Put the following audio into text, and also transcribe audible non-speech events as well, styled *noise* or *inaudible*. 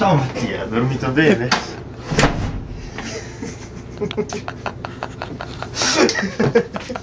Ciao Mattia, hai dormito bene? *laughs*